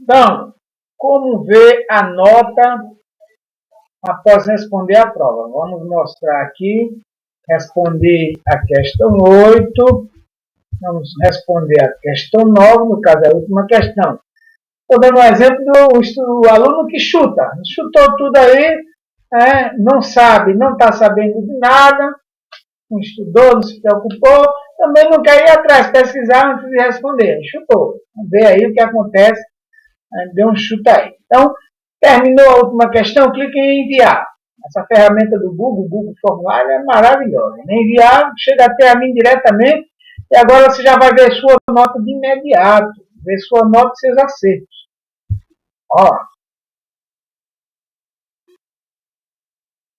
Então, como ver a nota após responder a prova? Vamos mostrar aqui. Responder a questão 8. Vamos responder a questão 9, no caso a última questão. Estou dando um exemplo do, do aluno que chuta. Chutou tudo aí, é, não sabe, não está sabendo de nada, não estudou, não se preocupou, também não quer ir atrás, pesquisar antes de responder. Chutou. Vamos ver aí o que acontece. Deu um chute aí. Então, terminou a última questão, clique em enviar. Essa ferramenta do Google, Google Formulário, é maravilhosa. Enviar, chega até a mim diretamente, e agora você já vai ver sua nota de imediato, ver sua nota e seus acertos. Ó.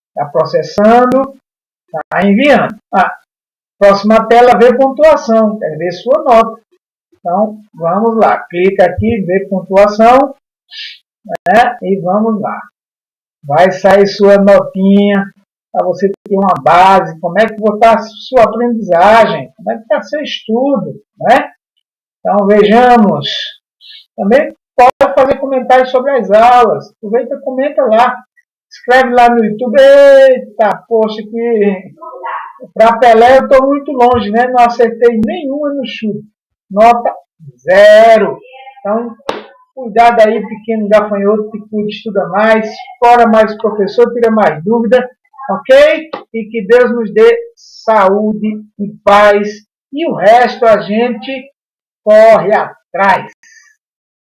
Está processando, está enviando. Ah, próxima tela, ver pontuação, quer ver sua nota. Então, vamos lá. Clica aqui, ver pontuação, né? E vamos lá. Vai sair sua notinha, para você ter uma base, como é que está a sua aprendizagem, como é que está seu estudo, né? Então, vejamos. Também pode fazer comentários sobre as aulas. Aproveita e comenta lá. Escreve lá no YouTube. Eita, poxa, que. Para Pelé eu estou muito longe, né? Não acertei nenhuma no chute. Nota zero. Então, cuidado aí, pequeno gafanhoto, que cuide, estuda mais, fora mais o professor, tira mais dúvida, ok? E que Deus nos dê saúde e paz. E o resto a gente corre atrás.